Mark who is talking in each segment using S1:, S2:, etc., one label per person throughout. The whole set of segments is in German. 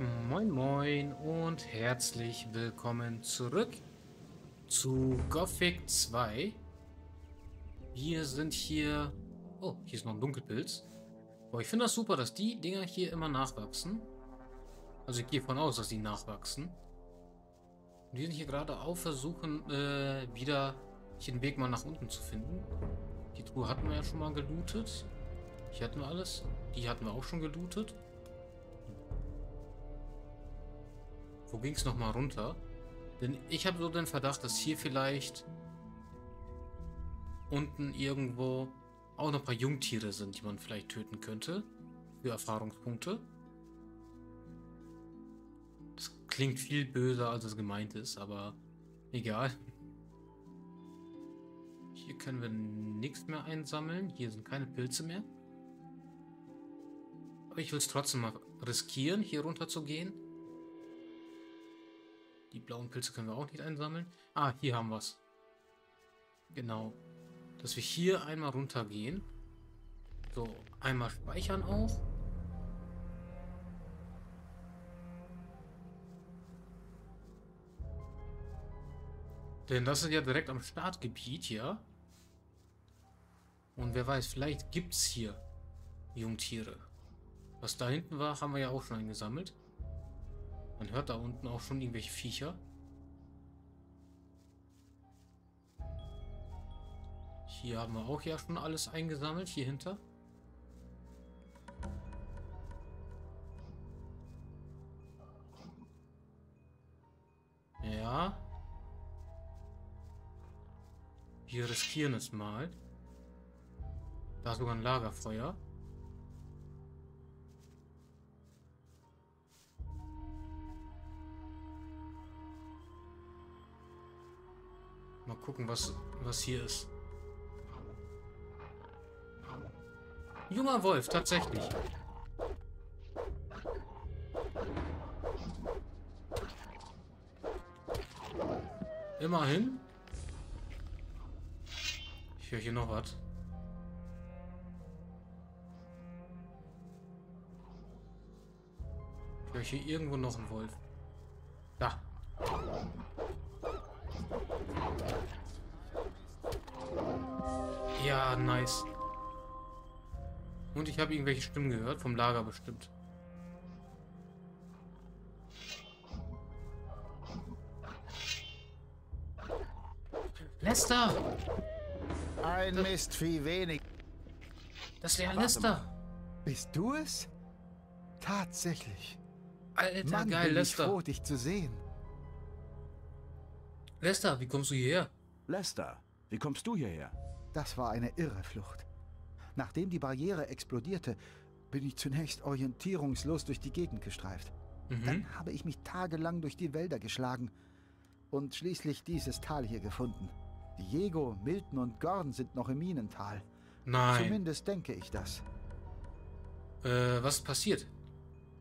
S1: Moin Moin und herzlich willkommen zurück zu Gothic 2. Wir sind hier... Oh, hier ist noch ein Dunkelpilz. Aber ich finde das super, dass die Dinger hier immer nachwachsen. Also ich gehe von aus, dass die nachwachsen. wir sind hier gerade auf Versuchen, äh, wieder hier den Weg mal nach unten zu finden. Die Truhe hatten wir ja schon mal gelootet. Hier hatten wir alles. Die hatten wir auch schon gelootet. Wo ging es nochmal runter? Denn ich habe so den Verdacht, dass hier vielleicht unten irgendwo auch noch ein paar Jungtiere sind, die man vielleicht töten könnte. Für Erfahrungspunkte. Das klingt viel böser, als es gemeint ist, aber egal. Hier können wir nichts mehr einsammeln. Hier sind keine Pilze mehr. Aber ich will es trotzdem mal riskieren, hier runter zu gehen. Die blauen Pilze können wir auch nicht einsammeln. Ah, hier haben wir es. Genau. Dass wir hier einmal runtergehen. So, einmal speichern auch. Denn das ist ja direkt am Startgebiet hier. Und wer weiß, vielleicht gibt es hier Jungtiere. Was da hinten war, haben wir ja auch schon eingesammelt. Man hört da unten auch schon irgendwelche Viecher. Hier haben wir auch ja schon alles eingesammelt, hier hinter. Ja. Wir riskieren es mal. Da ist sogar ein Lagerfeuer. Mal gucken, was, was hier ist. Junger Wolf, tatsächlich. Immerhin. Ich höre hier noch was. Ich höre hier irgendwo noch einen Wolf. Da. Nice. Und ich habe irgendwelche Stimmen gehört, vom Lager bestimmt. Lester!
S2: Ein Mistvieh wenig.
S1: Das wäre Lester.
S2: Bist du es? Tatsächlich.
S1: Alter,
S2: Mann,
S1: geil,
S2: bin
S1: Lester.
S2: ich froh, dich zu sehen.
S1: Lester, wie kommst du hierher?
S3: Lester, wie kommst du hierher?
S2: Das war eine irre Flucht. Nachdem die Barriere explodierte, bin ich zunächst orientierungslos durch die Gegend gestreift.
S1: Mhm.
S2: Dann habe ich mich tagelang durch die Wälder geschlagen und schließlich dieses Tal hier gefunden. Diego, Milton und Gordon sind noch im Minental.
S1: Nein.
S2: Zumindest denke ich das.
S1: Äh, was ist passiert?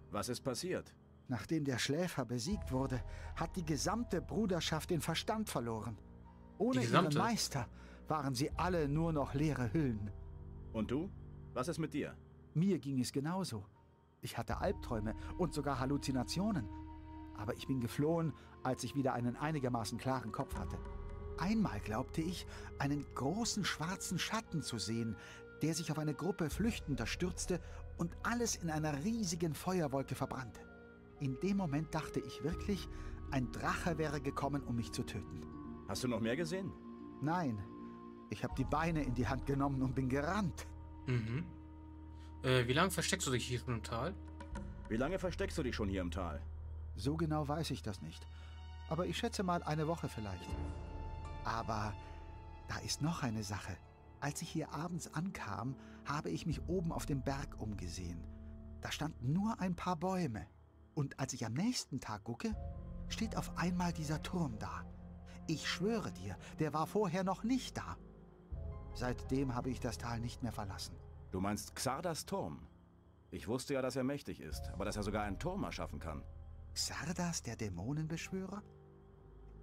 S3: Was ist passiert?
S2: Nachdem der Schläfer besiegt wurde, hat die gesamte Bruderschaft den Verstand verloren. Ohne ihren? Meister waren sie alle nur noch leere Hüllen.
S3: Und du? Was ist mit dir?
S2: Mir ging es genauso. Ich hatte Albträume und sogar Halluzinationen. Aber ich bin geflohen, als ich wieder einen einigermaßen klaren Kopf hatte. Einmal glaubte ich, einen großen schwarzen Schatten zu sehen, der sich auf eine Gruppe Flüchtender stürzte und alles in einer riesigen Feuerwolke verbrannte. In dem Moment dachte ich wirklich, ein Drache wäre gekommen, um mich zu töten.
S3: Hast du noch mehr gesehen?
S2: Nein, ich habe die Beine in die Hand genommen und bin gerannt.
S1: Mhm. Äh, wie lange versteckst du dich hier schon im Tal?
S3: Wie lange versteckst du dich schon hier im Tal?
S2: So genau weiß ich das nicht. Aber ich schätze mal eine Woche vielleicht. Aber da ist noch eine Sache. Als ich hier abends ankam, habe ich mich oben auf dem Berg umgesehen. Da standen nur ein paar Bäume. Und als ich am nächsten Tag gucke, steht auf einmal dieser Turm da. Ich schwöre dir, der war vorher noch nicht da. Seitdem habe ich das Tal nicht mehr verlassen.
S3: Du meinst Xardas Turm? Ich wusste ja, dass er mächtig ist, aber dass er sogar einen Turm erschaffen kann.
S2: Xardas, der Dämonenbeschwörer?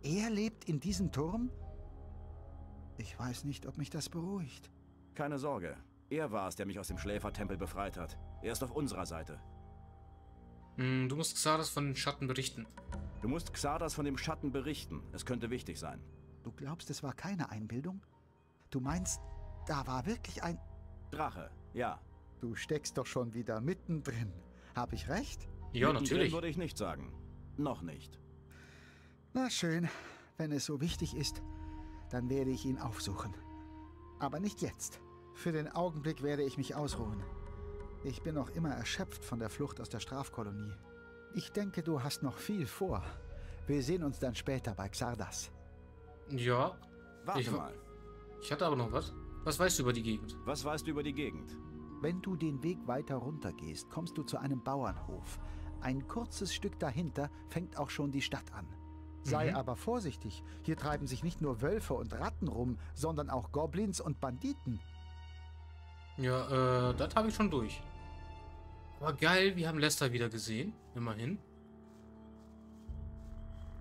S2: Er lebt in diesem Turm? Ich weiß nicht, ob mich das beruhigt.
S3: Keine Sorge. Er war es, der mich aus dem Schläfertempel befreit hat. Er ist auf unserer Seite.
S1: Hm, du musst Xardas von den Schatten berichten.
S3: Du musst Xardas von dem Schatten berichten. Es könnte wichtig sein.
S2: Du glaubst, es war keine Einbildung? Du meinst, da war wirklich ein...
S3: Drache, ja.
S2: Du steckst doch schon wieder mittendrin. Hab ich recht?
S1: Ja,
S3: Mittendrin
S1: natürlich.
S3: würde ich nicht sagen. Noch nicht.
S2: Na schön, wenn es so wichtig ist, dann werde ich ihn aufsuchen. Aber nicht jetzt. Für den Augenblick werde ich mich ausruhen. Ich bin noch immer erschöpft von der Flucht aus der Strafkolonie. Ich denke, du hast noch viel vor. Wir sehen uns dann später bei Xardas.
S1: Ja,
S3: Warte
S1: Ich-
S3: mal.
S1: ich hatte aber noch was. Was weißt du über die Gegend?
S3: Was weißt du über die Gegend?
S2: Wenn du den Weg weiter runter gehst, kommst du zu einem Bauernhof. Ein kurzes Stück dahinter fängt auch schon die Stadt an. Sei
S1: Mhm.
S2: aber vorsichtig, hier treiben sich nicht nur Wölfe und Ratten rum, sondern auch Goblins und Banditen.
S1: Ja, äh, das habe ich schon durch. Aber geil, wir haben Lester wieder gesehen. Immerhin.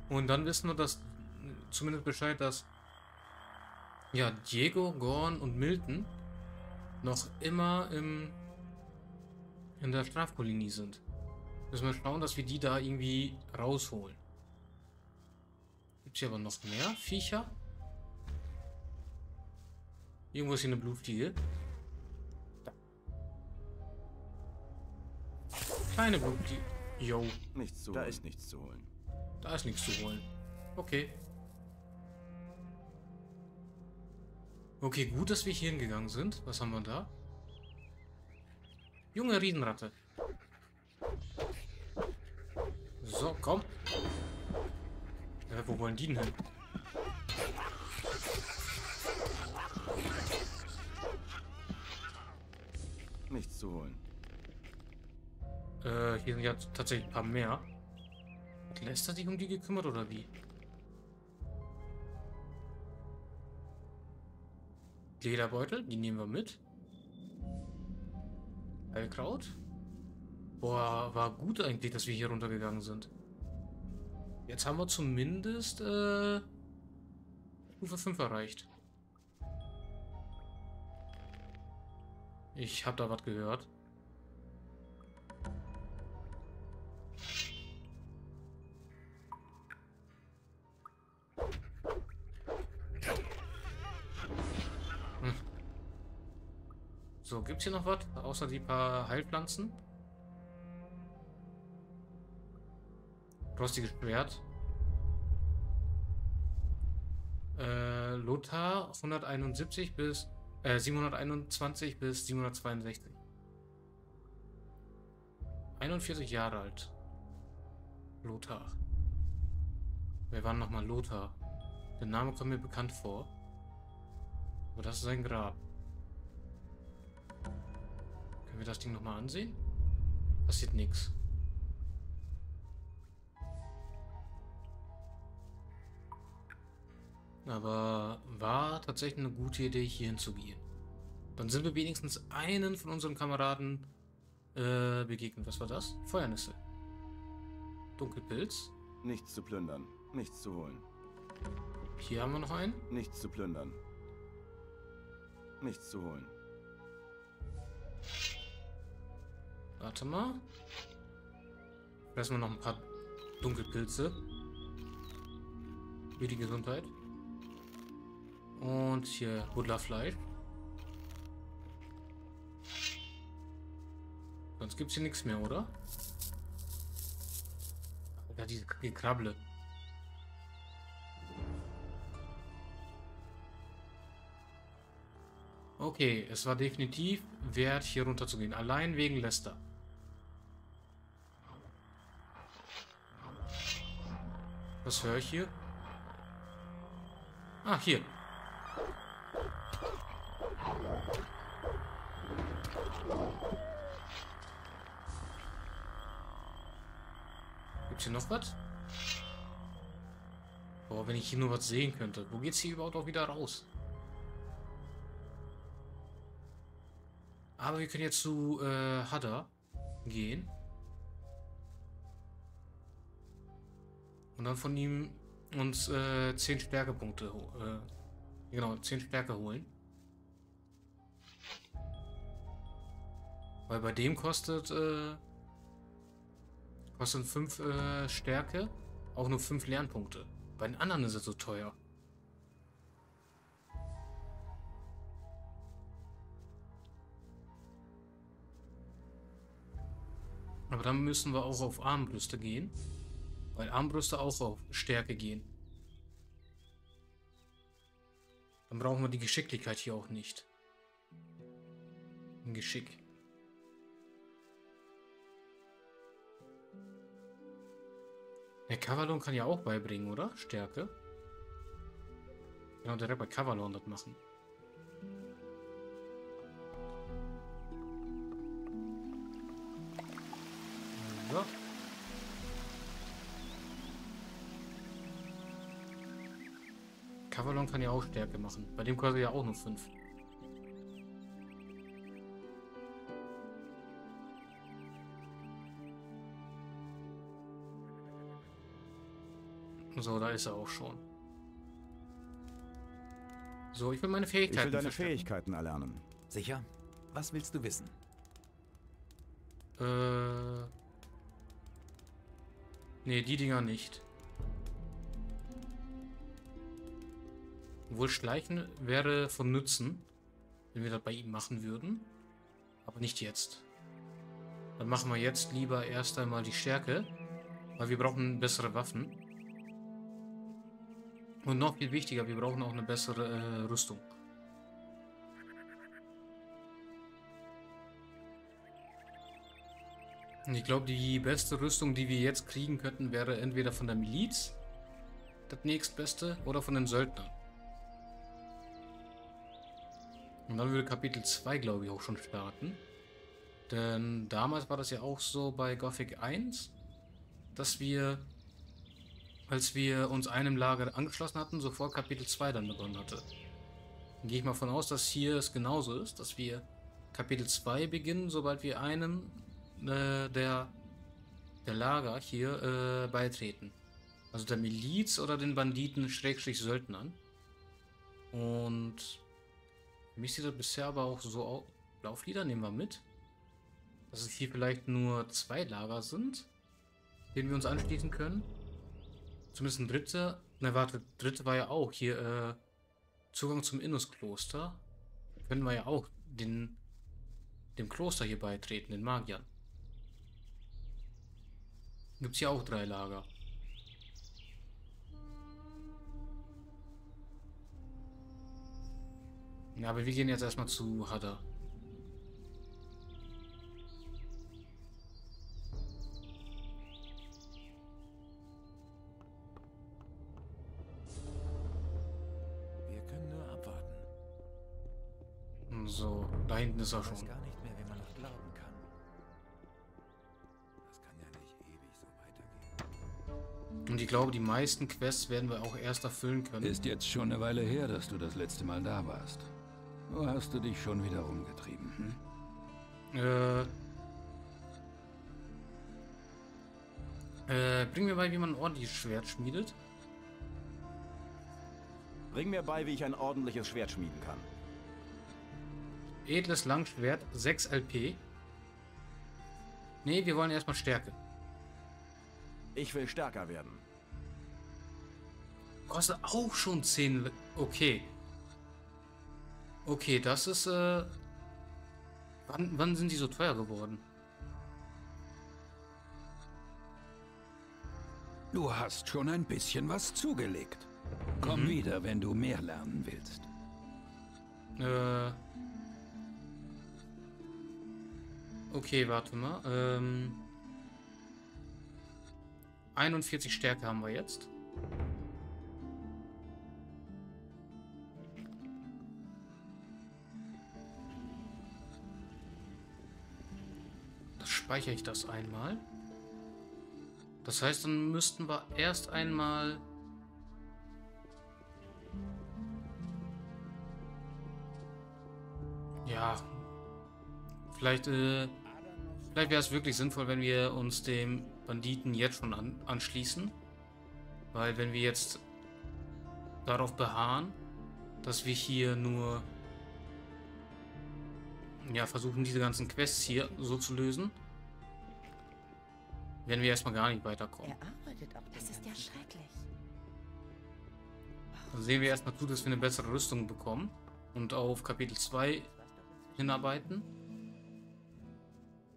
S1: Und dann wissen wir, dass zumindest Bescheid, dass ja, Diego, Gorn und Milton noch immer im in der Strafkolonie sind. Müssen wir schauen, dass wir die da irgendwie rausholen. Gibt hier aber noch mehr Viecher? Irgendwo ist hier eine Blutfliege. Kleine Blutfliege. Yo,
S3: Nichts zu Da ist nichts zu holen.
S1: da ist nichts zu holen. Okay. Okay, gut, dass wir hier hingegangen sind. Was haben wir da? Junge Riesenratte. So, komm. Äh, wo wollen die denn hin?
S3: Nichts zu holen.
S1: Äh, hier sind ja tatsächlich ein paar mehr. Hat Lester sich um die gekümmert oder wie? Lederbeutel, die nehmen wir mit. Heilkraut. Boah, war gut eigentlich, dass wir hier runtergegangen sind. Jetzt haben wir zumindest äh, Stufe 5 erreicht. Ich habe da was gehört. Hier noch was? Außer die paar Heilpflanzen? Rostiges Schwert. Äh, Lothar 171 bis äh, 721 bis 762. 41 Jahre alt. Lothar. Wer war nochmal Lothar? Der Name kommt mir bekannt vor. Aber das ist sein Grab. Können wir das Ding nochmal ansehen? Passiert nichts. Aber war tatsächlich eine gute Idee, hier hinzugehen. Dann sind wir wenigstens einen von unseren Kameraden äh, begegnet. Was war das? Feuernisse. Dunkelpilz.
S3: Nichts zu plündern. Nichts zu holen.
S1: Hier haben wir noch einen.
S3: Nichts zu plündern. Nichts zu holen.
S1: Warte mal. Fressen wir noch ein paar Dunkelpilze. Für die Gesundheit. Und hier Buddlerfleisch. Sonst gibt es hier nichts mehr, oder? Ja, diese Gekrabble. Okay, es war definitiv wert, hier runter zu gehen. Allein wegen Lester. Was höre ich hier? Ah, hier. Gibt's hier noch was? Boah, wenn ich hier nur was sehen könnte. Wo geht's hier überhaupt auch wieder raus? Aber wir können jetzt zu äh, Hadda gehen. Und dann von ihm uns äh, 10 Stärkepunkte, äh, genau, 10 Stärke holen. Weil bei dem kostet äh, Kostet 5 äh, Stärke, auch nur 5 Lernpunkte. Bei den anderen ist es so teuer. Aber dann müssen wir auch auf Armbrüste gehen. Weil Armbrüste auch auf Stärke gehen. Dann brauchen wir die Geschicklichkeit hier auch nicht. Ein Geschick. Der Kavalon kann ja auch beibringen, oder? Stärke. Genau, direkt bei Kavalon das machen. So. Kavalon kann ja auch Stärke machen. Bei dem kostet ja auch nur 5. So, da ist er auch schon. So, ich will meine Fähigkeiten
S3: Ich will deine
S1: verstärken.
S3: Fähigkeiten erlernen.
S4: Sicher? Was willst du wissen?
S1: Äh. Nee, die Dinger nicht. Wohl Schleichen wäre von Nutzen, wenn wir das bei ihm machen würden. Aber nicht jetzt. Dann machen wir jetzt lieber erst einmal die Stärke, weil wir brauchen bessere Waffen. Und noch viel wichtiger, wir brauchen auch eine bessere äh, Rüstung. Ich glaube, die beste Rüstung, die wir jetzt kriegen könnten, wäre entweder von der Miliz, das nächstbeste, oder von den Söldnern. Und dann würde Kapitel 2, glaube ich, auch schon starten. Denn damals war das ja auch so bei Gothic 1, dass wir, als wir uns einem Lager angeschlossen hatten, sofort Kapitel 2 dann begonnen hatte. Dann gehe ich mal von aus, dass hier es genauso ist, dass wir Kapitel 2 beginnen, sobald wir einem äh, der, der Lager hier äh, beitreten. Also der Miliz oder den Banditen Schrägstrich Söldnern. Und mich sieht das bisher aber auch so aus. Lauflieder nehmen wir mit. Dass es hier vielleicht nur zwei Lager sind, denen wir uns anschließen können. Zumindest ein dritter. Na warte, dritte war ja auch hier äh, Zugang zum Innuskloster. Können wir ja auch den, dem Kloster hier beitreten, den Magiern. Gibt es hier auch drei Lager. Ja, aber wir gehen jetzt erstmal zu Hadda.
S4: Wir können nur abwarten.
S1: So, da hinten ist er
S4: Ich weiß
S1: schon.
S4: gar nicht mehr, wie man noch glauben kann. Das kann ja nicht ewig so weitergehen.
S1: Und ich glaube, die meisten Quests werden wir auch erst erfüllen können.
S5: Ist jetzt schon eine Weile her, dass du das letzte Mal da warst. Wo hast du dich schon wieder rumgetrieben? Hm?
S1: Äh. Äh, bring mir bei, wie man ein ordentliches Schwert schmiedet.
S3: Bring mir bei, wie ich ein ordentliches Schwert schmieden kann.
S1: Edles Langschwert, 6 LP. Nee, wir wollen erstmal Stärke.
S3: Ich will stärker werden.
S1: Kostet auch schon 10. Okay. Okay, das ist, äh. Wann, wann sind die so teuer geworden?
S5: Du hast schon ein bisschen was zugelegt. Komm wieder, wenn du mehr lernen willst.
S1: Äh. Okay, warte mal. Ähm. 41 Stärke haben wir jetzt. Speichere ich das einmal. Das heißt, dann müssten wir erst einmal Ja. Vielleicht, äh, vielleicht wäre es wirklich sinnvoll, wenn wir uns dem Banditen jetzt schon an, anschließen. Weil wenn wir jetzt darauf beharren, dass wir hier nur ja, versuchen, diese ganzen Quests hier so zu lösen, werden wir erstmal gar nicht weiterkommen.
S6: Er arbeitet auch.
S7: Das ist ja schrecklich.
S1: Also sehen wir erstmal zu, dass wir eine bessere Rüstung bekommen und auf Kapitel 2 hinarbeiten.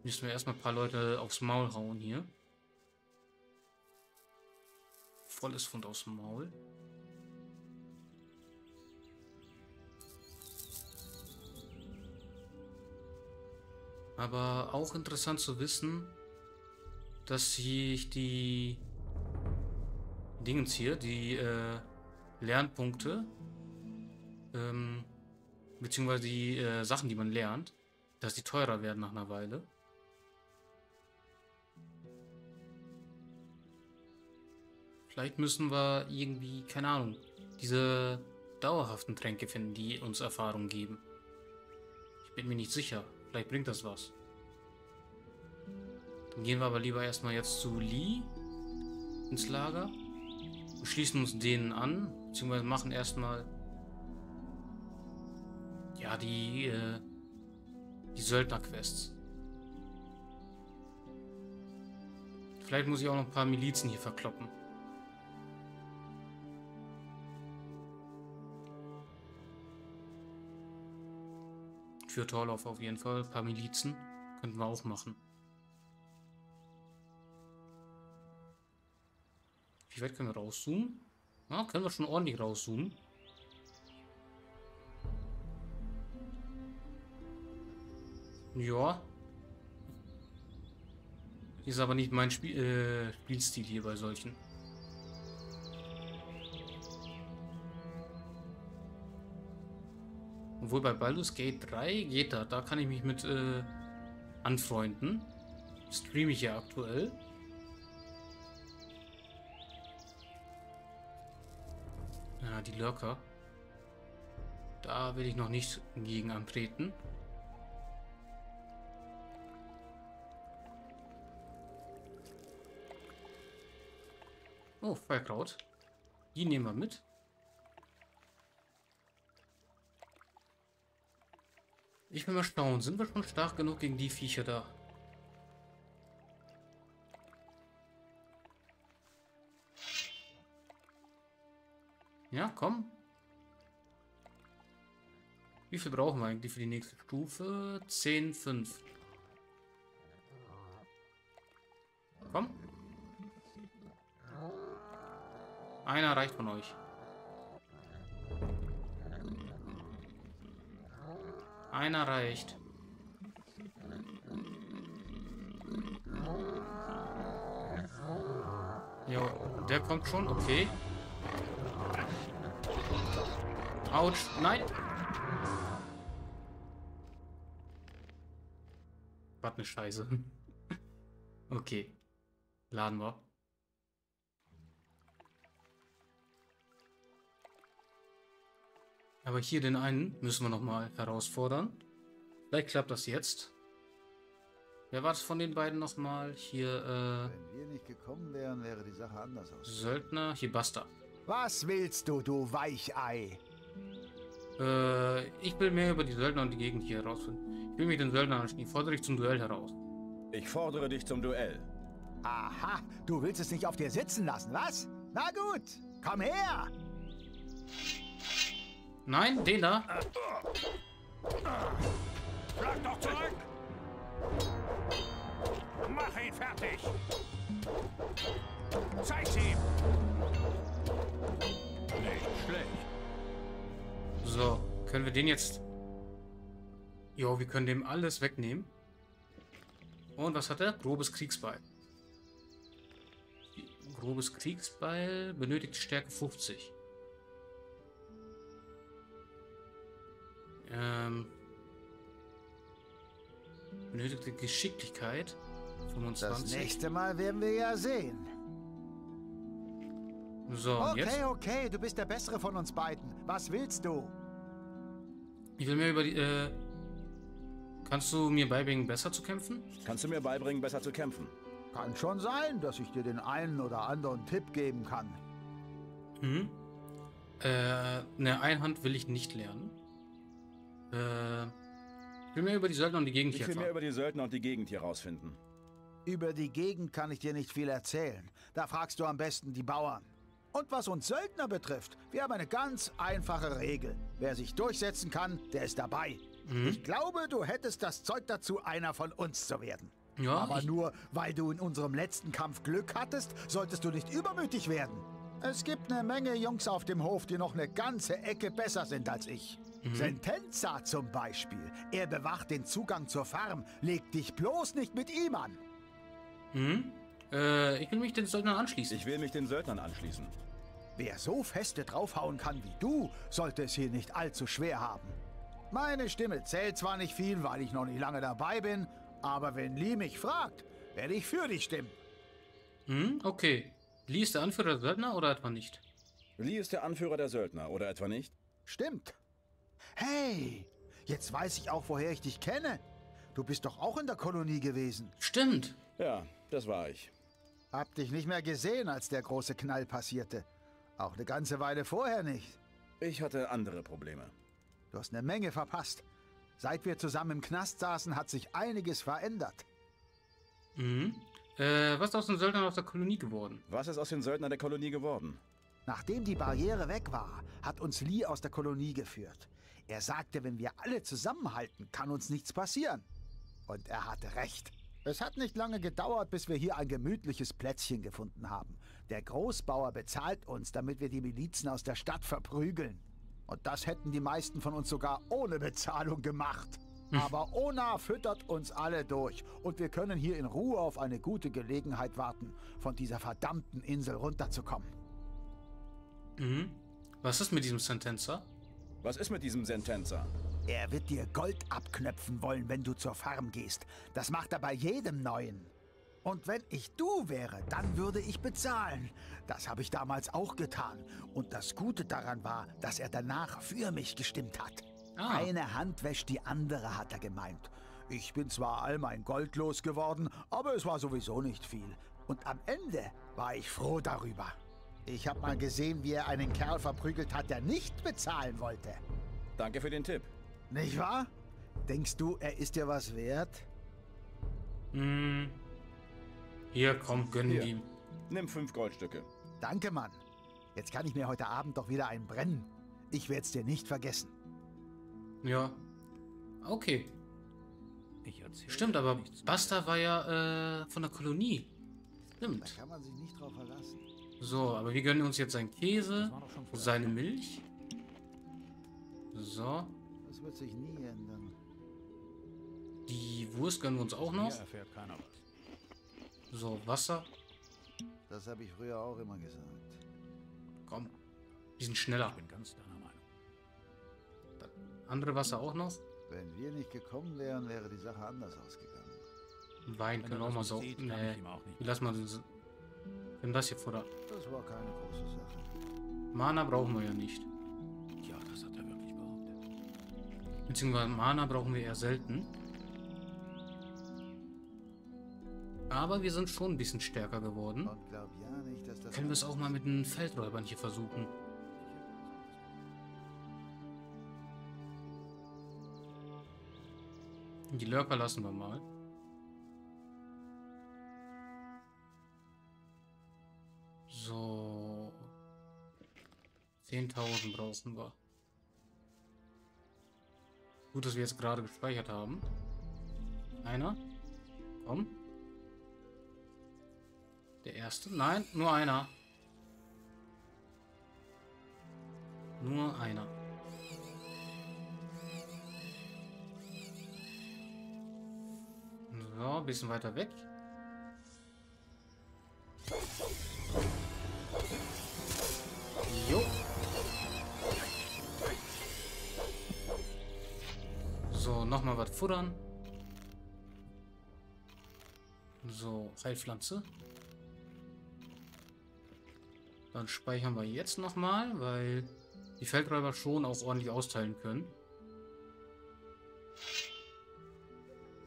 S1: Müssen wir erstmal ein paar Leute aufs Maul hauen hier. Volles Fund aufs Maul. Aber auch interessant zu wissen, dass sich die Dingens hier, die äh, Lernpunkte, ähm, beziehungsweise die äh, Sachen, die man lernt, dass die teurer werden nach einer Weile. Vielleicht müssen wir irgendwie, keine Ahnung, diese dauerhaften Tränke finden, die uns Erfahrung geben. Ich bin mir nicht sicher. Vielleicht bringt das was. Dann gehen wir aber lieber erstmal jetzt zu Lee ins Lager. Wir schließen uns denen an, beziehungsweise machen erstmal ja die, äh, die Söldnerquests. Vielleicht muss ich auch noch ein paar Milizen hier verkloppen. Für Torlauf auf jeden Fall. Ein paar Milizen könnten wir auch machen. Wie weit können wir rauszoomen? Ja, können wir schon ordentlich rauszoomen. Ja. Ist aber nicht mein Spiel, äh, Spielstil hier bei solchen. Obwohl bei Baldur's Gate 3 geht da. Da kann ich mich mit äh, anfreunden. Streame ich ja aktuell. Die Lurker. Da will ich noch nicht gegen antreten. Oh, Feuerkraut. Die nehmen wir mit. Ich will mal schauen, sind wir schon stark genug gegen die Viecher da? Ja, komm. Wie viel brauchen wir eigentlich für die nächste Stufe? 10, 5. Komm. Einer reicht von euch. Einer reicht. Jo, der kommt schon, okay. Autsch, nein. Was eine Scheiße. okay. Laden wir. Aber hier den einen müssen wir nochmal herausfordern. Vielleicht klappt das jetzt. Wer war es von den beiden nochmal? Hier, äh...
S2: Wenn wir nicht gekommen wären, wäre die Sache anders aus.
S1: Söldner, hier Basta.
S2: Was willst du, du Weichei?
S1: Äh, ich will mehr über die Söldner und die Gegend hier herausfinden. Ich will mich den Söldnern anstehen. Ich fordere dich zum Duell heraus.
S3: Ich fordere dich zum Duell.
S2: Aha, du willst es nicht auf dir sitzen lassen, was? Na gut, komm her!
S1: Nein, den da.
S4: Schlag doch zurück! Mach ihn fertig! Zeig's ihm!
S5: Nicht schlecht.
S1: So, können wir den jetzt... Jo, wir können dem alles wegnehmen. Und was hat er? Grobes Kriegsbeil. Grobes Kriegsbeil benötigt Stärke 50. Ähm, benötigte Geschicklichkeit
S2: Das
S1: 25.
S2: nächste Mal werden wir ja sehen.
S1: So,
S2: Okay,
S1: jetzt?
S2: okay, du bist der Bessere von uns beiden. Was willst du?
S1: Ich will mehr über die... Äh, kannst du mir beibringen, besser zu kämpfen?
S3: Kannst du mir beibringen, besser zu kämpfen?
S2: Kann schon sein, dass ich dir den einen oder anderen Tipp geben kann.
S1: Mhm. Äh, eine Einhand will ich nicht lernen. Äh, ich will mehr über die Söldner und die Gegend
S3: Ich
S1: hier
S3: will mehr über die Söldner und die Gegend hier rausfinden.
S2: Über die Gegend kann ich dir nicht viel erzählen. Da fragst du am besten die Bauern. Und was uns Söldner betrifft, wir haben eine ganz einfache Regel. Wer sich durchsetzen kann, der ist dabei. Ich glaube, du hättest das Zeug dazu, einer von uns zu werden.
S1: Ja,
S2: Aber
S1: ich-
S2: nur weil du in unserem letzten Kampf Glück hattest, solltest du nicht übermütig werden. Es gibt eine Menge Jungs auf dem Hof, die noch eine ganze Ecke besser sind als ich. Sentenza zum Beispiel. Er bewacht den Zugang zur Farm. Leg dich bloß nicht mit ihm an.
S1: Hm? Äh, ich will mich den Söldnern anschließen.
S3: Ich will mich den Söldnern anschließen.
S2: Wer so feste draufhauen kann wie du, sollte es hier nicht allzu schwer haben. Meine Stimme zählt zwar nicht viel, weil ich noch nicht lange dabei bin, aber wenn Lee mich fragt, werde ich für dich stimmen.
S1: Hm? Okay. Lee ist der Anführer der Söldner oder etwa nicht?
S3: Lee ist der Anführer der Söldner, oder etwa nicht?
S2: Stimmt. Hey, jetzt weiß ich auch, woher ich dich kenne. Du bist doch auch in der Kolonie gewesen.
S1: Stimmt.
S3: Ja, das war ich.
S2: Hab dich nicht mehr gesehen, als der große Knall passierte. Auch eine ganze Weile vorher nicht.
S3: Ich hatte andere Probleme.
S2: Du hast eine Menge verpasst. Seit wir zusammen im Knast saßen, hat sich einiges verändert.
S1: Mhm. Äh, was ist aus den Söldnern aus der Kolonie geworden?
S3: Was ist aus den Söldnern der Kolonie geworden?
S2: Nachdem die Barriere weg war, hat uns Lee aus der Kolonie geführt. Er sagte, wenn wir alle zusammenhalten, kann uns nichts passieren. Und er hatte recht. Es hat nicht lange gedauert, bis wir hier ein gemütliches Plätzchen gefunden haben. Der Großbauer bezahlt uns, damit wir die Milizen aus der Stadt verprügeln. Und das hätten die meisten von uns sogar ohne Bezahlung gemacht. Aber Ona füttert uns alle durch und wir können hier in Ruhe auf eine gute Gelegenheit warten, von dieser verdammten Insel runterzukommen.
S1: Mhm. Was ist mit diesem Sentenza?
S3: Was ist mit diesem Sentenza?
S2: Er wird dir Gold abknöpfen wollen, wenn du zur Farm gehst. Das macht er bei jedem Neuen. Und wenn ich du wäre, dann würde ich bezahlen. Das habe ich damals auch getan. Und das Gute daran war, dass er danach für mich gestimmt hat.
S1: Ah.
S2: Eine Hand wäscht die andere, hat er gemeint. Ich bin zwar all mein Gold losgeworden, aber es war sowieso nicht viel. Und am Ende war ich froh darüber. Ich habe mal gesehen, wie er einen Kerl verprügelt hat, der nicht bezahlen wollte.
S3: Danke für den Tipp.
S2: Nicht wahr? Denkst du, er ist dir was wert?
S1: Hm. Hier, komm, gönn
S3: Hier.
S1: ihm.
S3: Nimm fünf Goldstücke.
S2: Danke, Mann. Jetzt kann ich mir heute Abend doch wieder einen brennen. Ich werde es dir nicht vergessen.
S1: Ja. Okay. Stimmt, aber Basta war ja äh, von der Kolonie.
S2: Da
S1: Stimmt.
S2: kann man sich nicht drauf verlassen.
S1: So, aber wir gönnen uns jetzt seinen Käse, seine Milch. So,
S2: Das wird sich nie ändern.
S1: die Wurst gönnen wir uns auch
S5: Hier
S1: noch.
S5: erfährt keiner was.
S1: So, Wasser.
S2: Das habe ich früher auch immer gesagt.
S1: Komm. Die sind schneller.
S5: Ich bin ganz deiner Meinung.
S1: Andere Wasser auch noch.
S2: Wenn wir nicht gekommen wären, wäre die Sache anders ausgegangen.
S1: Wein können wir auch mal
S5: das
S1: so.
S5: sieht,
S1: Nee.
S5: ich ihm auch nicht.
S1: Wir lassen mal das. Wenn das hier vor der.
S2: Das war keine große Sache.
S1: Mana brauchen wir ja nicht.
S5: Ja, das hat er wirklich behauptet.
S1: Beziehungsweise Mana brauchen wir eher selten. Aber wir sind schon ein bisschen stärker geworden. Können wir es auch mal mit den Feldräubern hier versuchen. Die Lurker lassen wir mal. So. 10.000 brauchen wir. Gut, dass wir jetzt gerade gespeichert haben. Einer. Komm. Der erste? Nein, nur einer. Nur einer. So, ein bisschen weiter weg. Jo. So, nochmal was futtern. So, Heilpflanze. Dann speichern wir jetzt nochmal, weil die Feldräuber schon auch ordentlich austeilen können.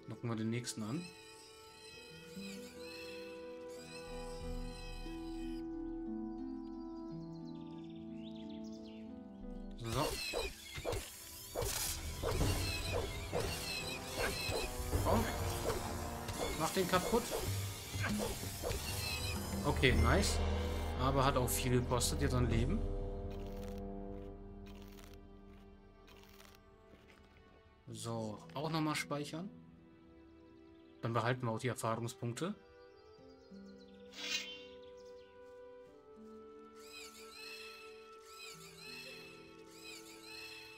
S1: Locken wir den nächsten an. Aber hat auch viel gekostet, jetzt an Leben. So, auch nochmal speichern. Dann behalten wir auch die Erfahrungspunkte.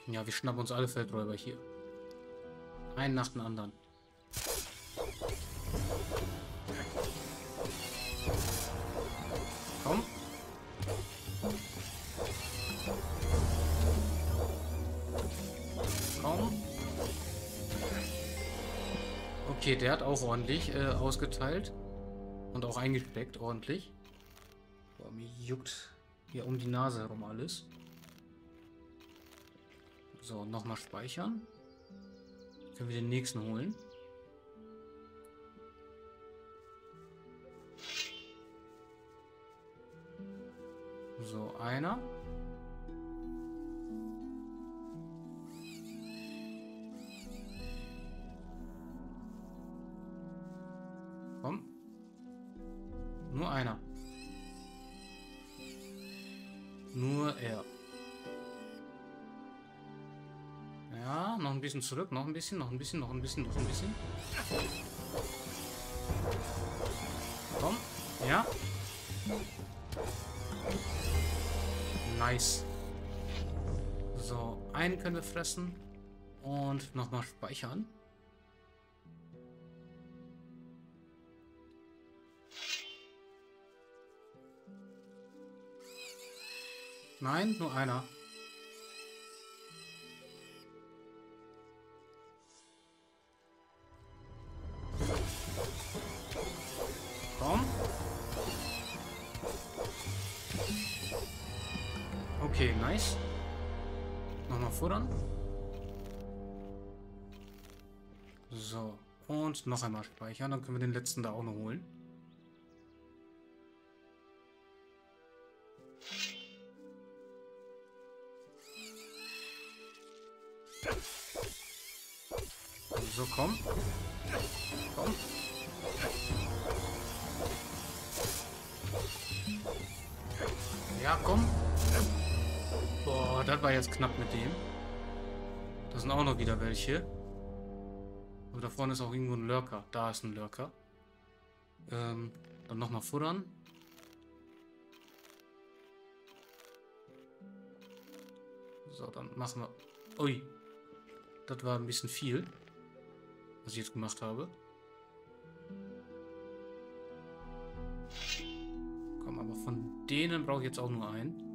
S1: Ja, wir schnappen uns alle Feldräuber hier. Einen nach dem anderen. Okay, der hat auch ordentlich äh, ausgeteilt. Und auch eingesteckt, ordentlich. Boah, mir juckt hier um die Nase herum alles. So, nochmal speichern. Können wir den nächsten holen. So, einer. Nur einer. Nur er. Ja, noch ein bisschen zurück, noch ein bisschen, noch ein bisschen, noch ein bisschen, noch ein bisschen. Komm. Ja. Nice. So, einen können wir fressen. Und nochmal speichern. Nein, nur einer. Komm. Okay, nice. Nochmal futtern. So. Und noch einmal speichern. Dann können wir den letzten da auch noch holen. So, komm. Komm. Ja, komm. Boah, das war jetzt knapp mit dem. Da sind auch noch wieder welche. Aber da vorne ist auch irgendwo ein Lurker. Da ist ein Lurker. Ähm, dann nochmal futtern. So, dann machen wir... Ui. Das war ein bisschen viel, was ich jetzt gemacht habe. Komm, aber von denen brauche ich jetzt auch nur einen.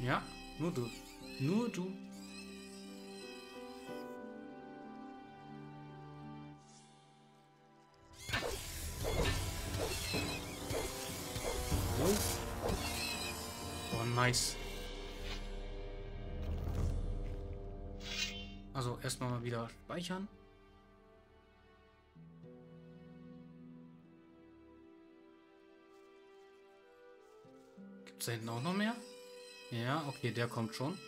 S1: Ja, nur du. Nur du. Nice. Also erstmal mal wieder speichern. Gibt es da hinten auch noch mehr? Ja, okay, der kommt schon.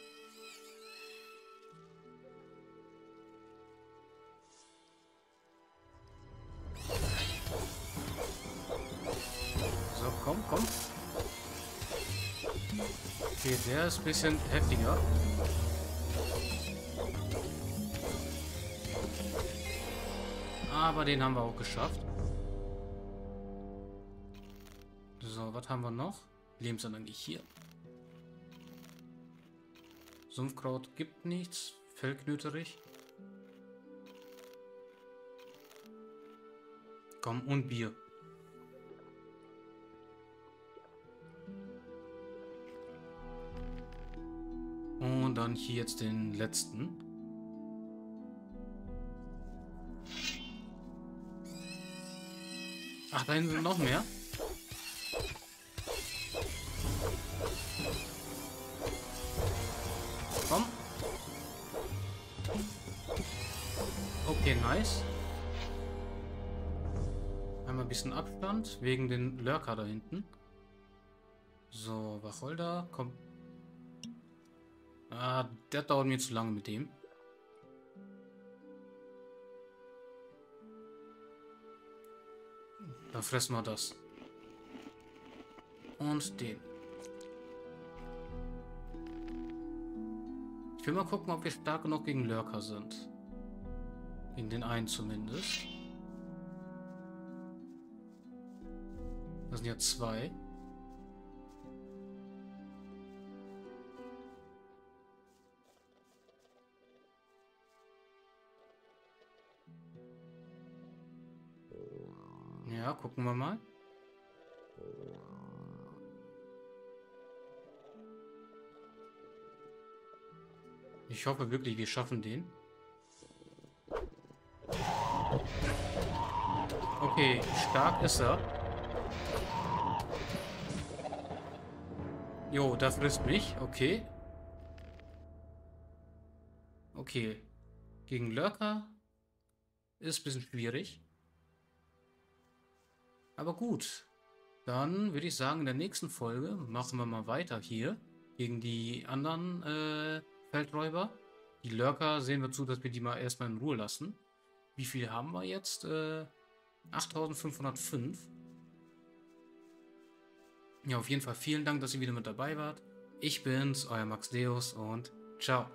S1: Ist ein bisschen heftiger. Aber den haben wir auch geschafft. So, was haben wir noch? Lebensanlage hier. Sumpfkraut gibt nichts. Fellknöterich. Komm, und Bier. Dann hier jetzt den letzten. Ach, da hinten sind noch mehr. Komm. Okay, nice. Einmal ein bisschen Abstand wegen den Lurker da hinten. So, Wacholder, komm. Ah, das dauert mir zu lange mit dem. Dann fressen wir das. Und den. Ich will mal gucken, ob wir stark genug gegen Lurker sind. Gegen den einen zumindest. Das sind ja zwei. Ja, gucken wir mal. Ich hoffe wirklich, wir schaffen den. Okay, stark ist er. Jo, da frisst mich. Okay. Okay. Gegen Lurker ist ein bisschen schwierig. Aber gut. Dann würde ich sagen, in der nächsten Folge machen wir mal weiter hier. Gegen die anderen äh, Feldräuber. Die Lurker sehen wir zu, dass wir die mal erstmal in Ruhe lassen. Wie viel haben wir jetzt? Äh, 8505. Ja, auf jeden Fall vielen Dank, dass ihr wieder mit dabei wart. Ich bin's, euer Max Deus und ciao.